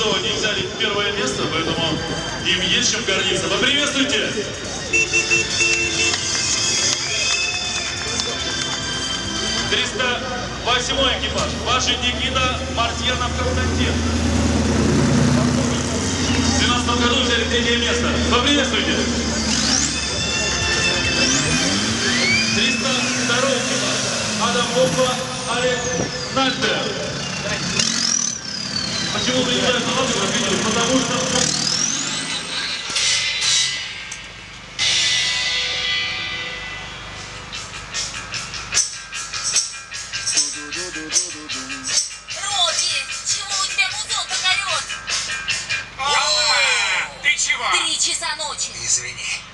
году они взяли первое место, поэтому им есть чем гордиться. Поприветствуйте! Триста восьмой экипаж. Ваши Никита Мартьянов Константин. В 12 году взяли третье место. Поприветствуйте! 302 экипаж. Адам Бомба, Олег Нальтер. Почему приезжают на автограф видео? Потому что часа ночи. Извини.